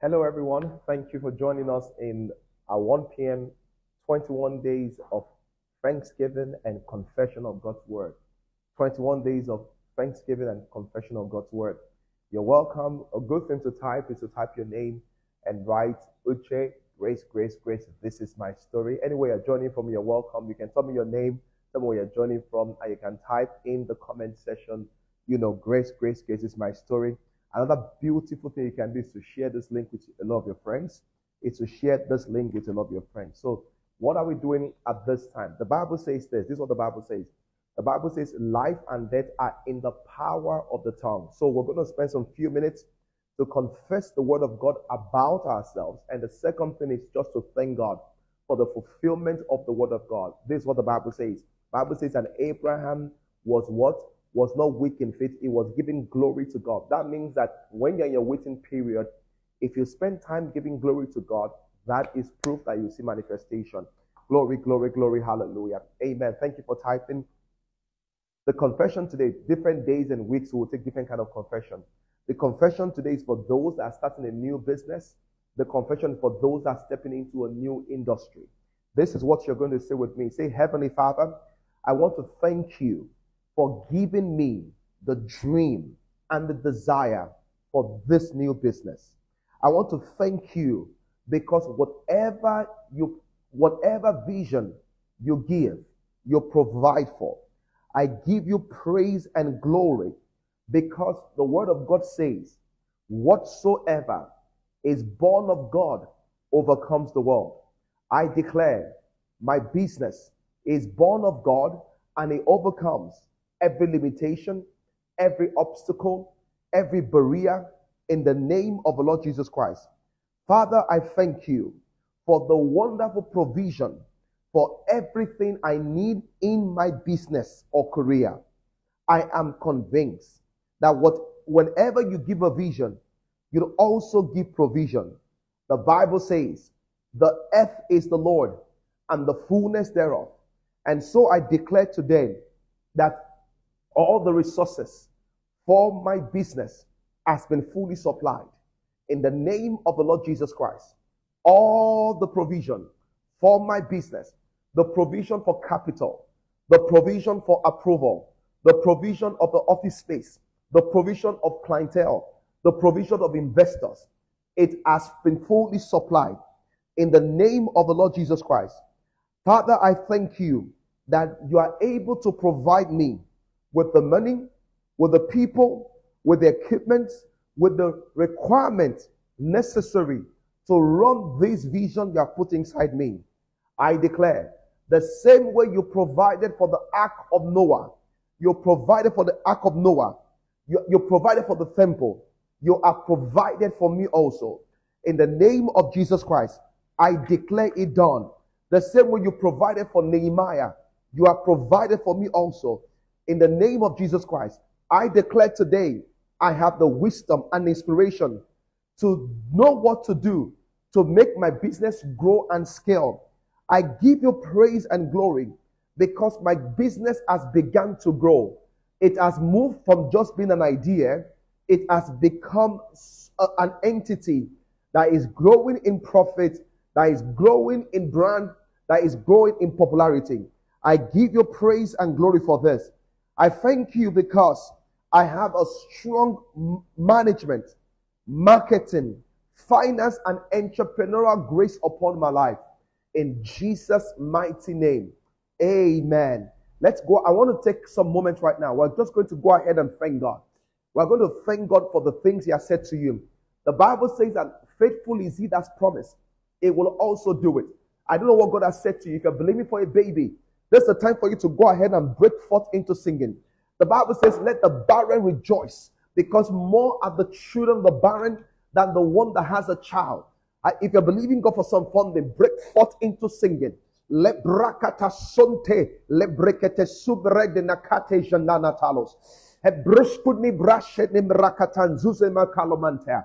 Hello, everyone. Thank you for joining us in our 1 p.m. 21 days of Thanksgiving and confession of God's Word. 21 days of Thanksgiving and confession of God's Word. You're welcome. A good thing to type is to type your name and write Uche, Grace, Grace, Grace. This is my story. Anywhere you're joining from, you're welcome. You can tell me your name, tell me where you're joining from, and you can type in the comment section, you know, Grace, Grace, Grace is my story. Another beautiful thing you can do is to share this link with a lot of your friends. It's to share this link with a lot of your friends. So, what are we doing at this time? The Bible says this. This is what the Bible says. The Bible says life and death are in the power of the tongue. So, we're going to spend some few minutes to confess the word of God about ourselves. And the second thing is just to thank God for the fulfillment of the word of God. This is what the Bible says. The Bible says that Abraham was what? Was not weak in faith, it was giving glory to God. That means that when you're in your waiting period, if you spend time giving glory to God, that is proof that you see manifestation. Glory, glory, glory, hallelujah. Amen. Thank you for typing. The confession today, different days and weeks, we will take different kind of confession. The confession today is for those that are starting a new business. The confession for those that are stepping into a new industry. This is what you're going to say with me. Say, Heavenly Father, I want to thank you for giving me the dream and the desire for this new business. I want to thank you because whatever you, whatever vision you give, you provide for. I give you praise and glory because the word of God says, whatsoever is born of God overcomes the world. I declare my business is born of God and it overcomes every limitation, every obstacle, every barrier in the name of the Lord Jesus Christ. Father, I thank you for the wonderful provision for everything I need in my business or career. I am convinced that what whenever you give a vision, you'll also give provision. The Bible says, the earth is the Lord and the fullness thereof. And so I declare today that all the resources for my business has been fully supplied in the name of the Lord Jesus Christ. All the provision for my business, the provision for capital, the provision for approval, the provision of the office space, the provision of clientele, the provision of investors, it has been fully supplied in the name of the Lord Jesus Christ. Father, I thank you that you are able to provide me with the money, with the people, with the equipment, with the requirements necessary to run this vision you have put inside me. I declare the same way you provided for the ark of Noah, you provided for the ark of Noah, you, you provided for the temple, you are provided for me also. In the name of Jesus Christ, I declare it done. The same way you provided for Nehemiah, you are provided for me also in the name of Jesus Christ, I declare today, I have the wisdom and inspiration to know what to do to make my business grow and scale. I give you praise and glory because my business has begun to grow. It has moved from just being an idea, it has become a, an entity that is growing in profit, that is growing in brand, that is growing in popularity. I give you praise and glory for this. I thank you because I have a strong management, marketing, finance, and entrepreneurial grace upon my life. In Jesus' mighty name. Amen. Let's go. I want to take some moments right now. We're just going to go ahead and thank God. We're going to thank God for the things He has said to you. The Bible says that faithful is He that's promised. It will also do it. I don't know what God has said to you. If you're me for a baby, this is the time for you to go ahead and break forth into singing. The Bible says, let the barren rejoice because more are the children of the barren than the one that has a child. Uh, if you're believing God for some funding, break forth into singing. Le brakata sonte, le brekete subre de nakate janana talos. Hebrushkudni brashet ni mrakatan zuze makalomantea.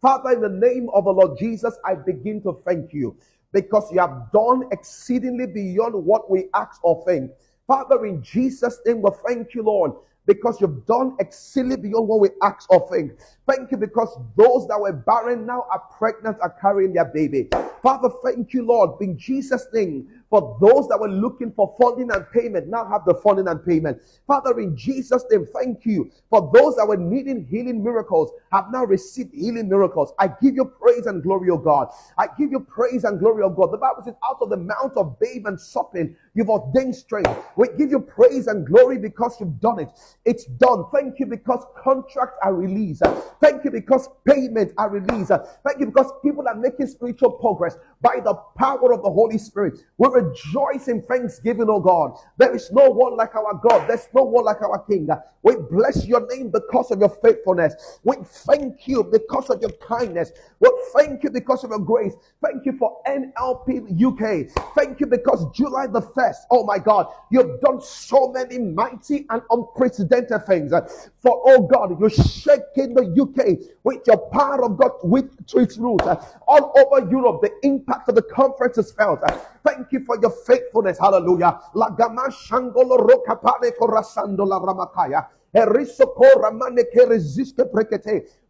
Father, in the name of the Lord Jesus, I begin to thank you because you have done exceedingly beyond what we ask or think. Father, in Jesus' name, we thank you, Lord, because you've done exceedingly beyond what we ask or think. Thank you because those that were barren now are pregnant, are carrying their baby. Father, thank you, Lord, in Jesus' name. For those that were looking for funding and payment, now have the funding and payment. Father, in Jesus' name, thank you. For those that were needing healing miracles, have now received healing miracles. I give you praise and glory, O God. I give you praise and glory, O God. The Bible says, out of the mount of babe and suckling, you've ordained strength. We give you praise and glory because you've done it. It's done. Thank you because contracts are released. Thank you because payments are released. Thank you because people are making spiritual progress by the power of the Holy Spirit. We rejoice in thanksgiving, oh God. There is no one like our God. There's no one like our King. We bless your name because of your faithfulness. We thank you because of your kindness. We thank you because of your grace. Thank you for NLP UK. Thank you because July the 1st, oh my God, you've done so many mighty and unprecedented things. For, oh God, you're shaking the UK with your power of God with its roots. Uh, all over Europe, the impact of the conference is felt. Uh, thank you for your faithfulness. Hallelujah.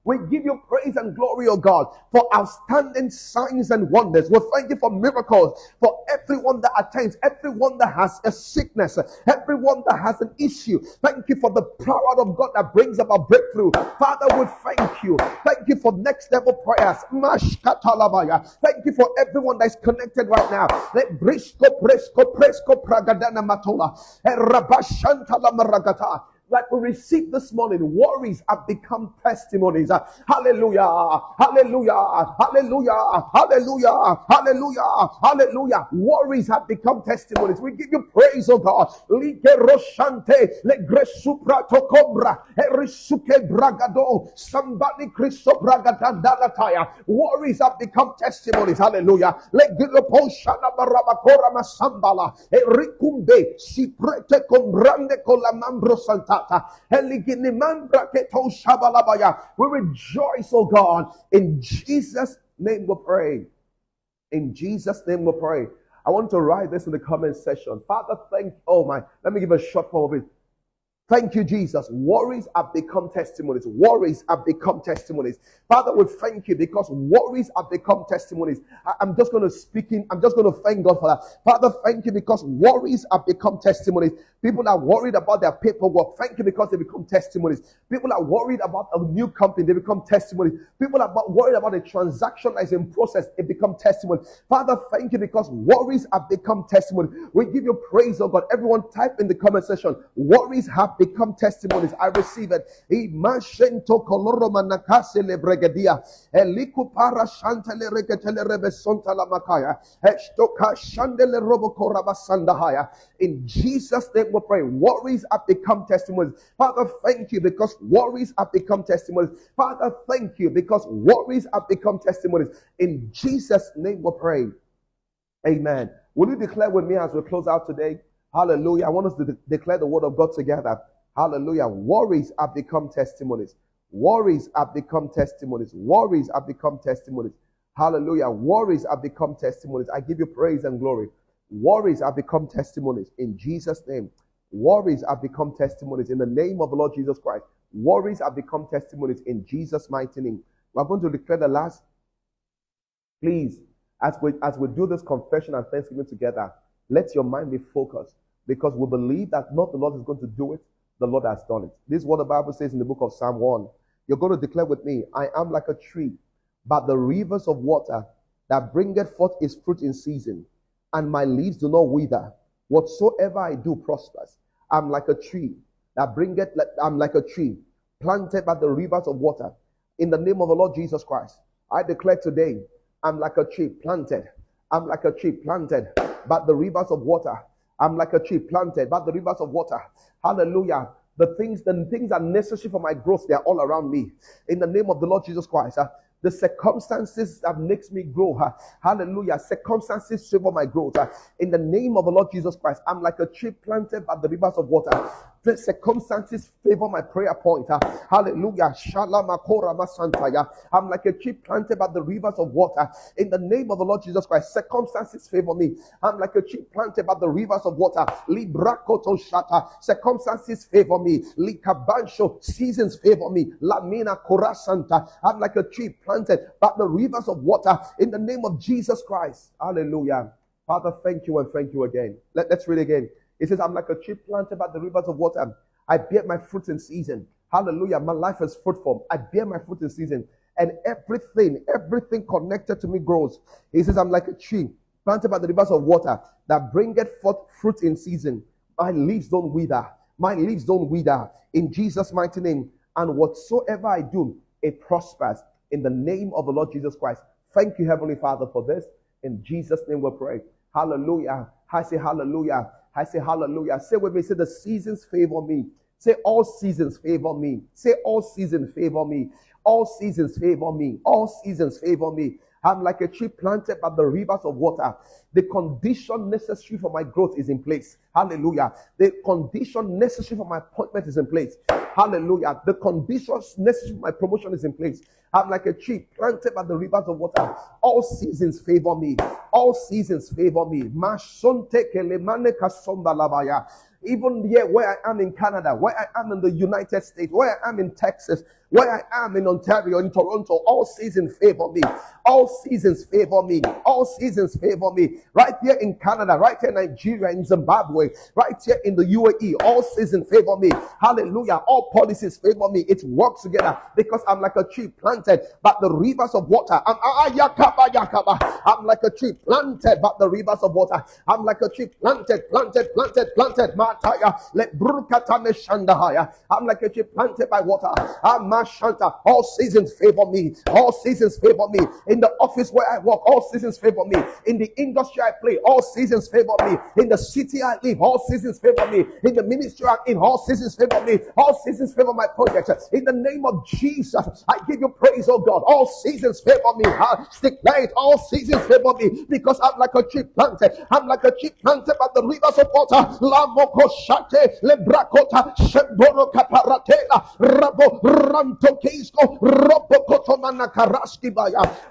We give you praise and glory, O God, for outstanding signs and wonders. We thank you for miracles, for everyone that attends, everyone that has a sickness, everyone that has an issue. Thank you for the power of God that brings about breakthrough. Father, we thank you. Thank you for next level prayers. Thank you for everyone that is connected right now. Let brisco presco presco pragadana matola. Rabashanta la maragata like we received this morning, worries have become testimonies. Hallelujah. Hallelujah. Hallelujah. Hallelujah. Hallelujah. Hallelujah. Worries have become testimonies. We give you praise, oh God. Like roshante, le gresupra tokobra, erisuke bragado, somebody kriso bragadandalataya. Worries have become testimonies. Hallelujah. Le gilopo shana barabakora masambala, erikumbe, siprete combrande con la mambro santa. We rejoice, oh God. In Jesus' name we pray. In Jesus' name we pray. I want to write this in the comment section. Father, thank oh my, let me give a short form of it. Thank you, Jesus. Worries have become testimonies. Worries have become testimonies. Father, we thank you because worries have become testimonies. I, am just going to speak in, I'm just going to thank God for that. Father, thank you because worries have become testimonies. People are worried about their paperwork. Thank you because they become testimonies. People are worried about a new company. They become testimonies. People are worried about a transaction that is in process. It become testimony. Father, thank you because worries have become testimony. We give you praise, oh God. Everyone type in the comment section. Worries have become testimonies. I receive it. In Jesus' name we pray. Worries have become testimonies. Father, thank you because worries have become testimonies. Father, thank you because worries have become testimonies. In Jesus' name we pray. Amen. Will you declare with me as we close out today? Hallelujah. I want us to de- declare the word of God together. Hallelujah. Worries have become testimonies. Worries have become testimonies. Worries have become testimonies. Hallelujah. Worries have become testimonies. I give you praise and glory. Worries have become testimonies in Jesus' name. Worries have become testimonies in the name of the Lord Jesus Christ. Worries have become testimonies in Jesus' mighty name. We're going to declare the last. Please, as we as we do this confession and thanksgiving together, let your mind be focused because we believe that not the Lord is going to do it, the Lord has done it. This is what the Bible says in the book of Psalm 1. You're going to declare with me, I am like a tree, but the rivers of water that bringeth forth its fruit in season, and my leaves do not wither. Whatsoever I do prospers. I'm like a tree that bringeth, I'm like a tree planted by the rivers of water. In the name of the Lord Jesus Christ, I declare today, I'm like a tree planted. I'm like a tree planted by the rivers of water. I'm like a tree planted by the rivers of water. Hallelujah. The things, the things that are necessary for my growth, they are all around me. In the name of the Lord Jesus Christ. Uh, the circumstances that makes me grow. Uh, hallelujah. Circumstances favor my growth. Uh, in the name of the Lord Jesus Christ, I'm like a tree planted by the rivers of water. The circumstances favor my prayer point. Uh, hallelujah. I'm like a tree planted by the rivers of water. In the name of the Lord Jesus Christ, circumstances favor me. I'm like a tree planted by the rivers of water. Librakoto shata. Circumstances favor me. Likabansho. Seasons favor me. Lamina korasanta. I'm like a tree planted by the rivers of water. In the name of Jesus Christ. Hallelujah. Father, thank you and thank you again. Let, let's read again. It says, I'm like a tree planted by the rivers of water. I bear my fruit in season. Hallelujah. My life is fruitful. I bear my fruit in season. And everything, everything connected to me grows. He says, I'm like a tree planted by the rivers of water that bringeth forth fruit in season. My leaves don't wither. My leaves don't wither. In Jesus' mighty name. And whatsoever I do, it prospers. In the name of the Lord Jesus Christ. Thank you, Heavenly Father, for this. In Jesus' name we pray. Hallelujah. I say hallelujah. I say hallelujah. Say with me, say the seasons favor me. Say all seasons favor me. Say all seasons favor me. All seasons favor me. All seasons favor me. I'm like a tree planted by the rivers of water. The condition necessary for my growth is in place. Hallelujah. The condition necessary for my appointment is in place. Hallelujah. The conditions necessary for my promotion is in place. I'm like a tree planted by the rivers of water. All seasons favor me. All seasons favor me. Even here, where I am in Canada, where I am in the United States, where I am in Texas, where I am in Ontario, in Toronto, all seasons favor me. All seasons favor me. All seasons favor me. Right here in Canada, right here in Nigeria, in Zimbabwe, right here in the UAE, all seasons favor me. Hallelujah. All policies favor me. It works together because I'm like a tree planted by the rivers of water. I'm, ah, ah, I'm like a tree planted by the rivers of water. I'm like a tree planted, planted, planted, planted. Mataya. Let brukata I'm like a tree planted by water. Ah, I'm all seasons favor me. All seasons favor me. In the office where I work, all seasons favor me. In the industry I play, all seasons favor me. In the city I live, all seasons favor me. In the ministry I'm in, all seasons favor me. All seasons favor my projects. In the name of Jesus, I give you praise, oh God. All seasons favor me. I declare. All seasons favor me because I'm like a tree planted. I'm like a tree planted by the rivers of water. La moko shate lebrakota shemboro kaparatela rabo ram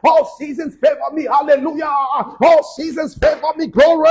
all seasons favor me. Hallelujah. All seasons favor me. Glory.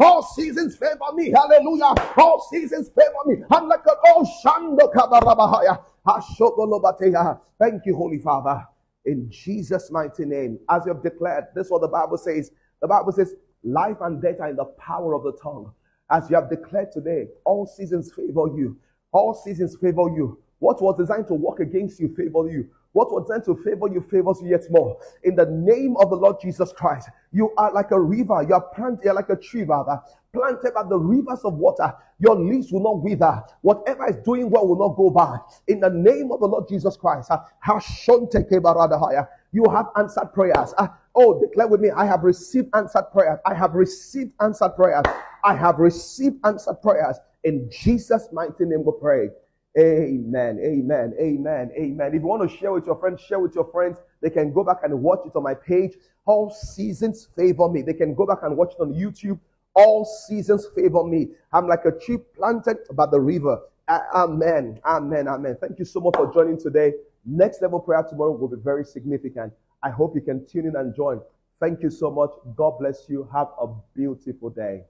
All seasons favor me. Hallelujah. All seasons favor me. I'm like an Oshando Kabarabahaya. Thank you, Holy Father. In Jesus' mighty name, as you have declared, this is what the Bible says. The Bible says, life and death are in the power of the tongue. As you have declared today, all seasons favor you. All seasons favor you. What was designed to work against you favor you. What was designed to favor you favors you yet more. In the name of the Lord Jesus Christ, you are like a river. You are planted, like a tree, rather, planted by the rivers of water. Your leaves will not wither. Whatever is doing well will not go bad. In the name of the Lord Jesus Christ, you have answered prayers. Ah, oh, declare with me, I have received answered prayers. I have received answered prayers. I have received answered prayers. In Jesus' mighty name we pray. Amen. Amen. Amen. Amen. If you want to share with your friends, share with your friends. They can go back and watch it on my page. All seasons favor me. They can go back and watch it on YouTube. All seasons favor me. I'm like a tree planted by the river. Amen. Amen. Amen. Thank you so much for joining today. Next level prayer tomorrow will be very significant. I hope you can tune in and join. Thank you so much. God bless you. Have a beautiful day.